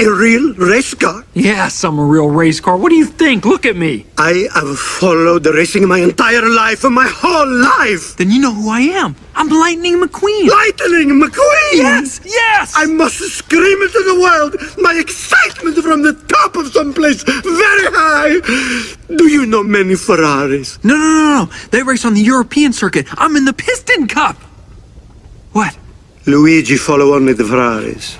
A real race car? Yes, I'm a real race car. What do you think? Look at me. I have followed the racing my entire life, my whole life. Then you know who I am. I'm Lightning McQueen. Lightning McQueen! Yes, yes! I must scream into the world my excitement from the top of some place very high. Do you know many Ferraris? No, no, no, no. They race on the European circuit. I'm in the Piston Cup. What? Luigi follow only the Ferraris.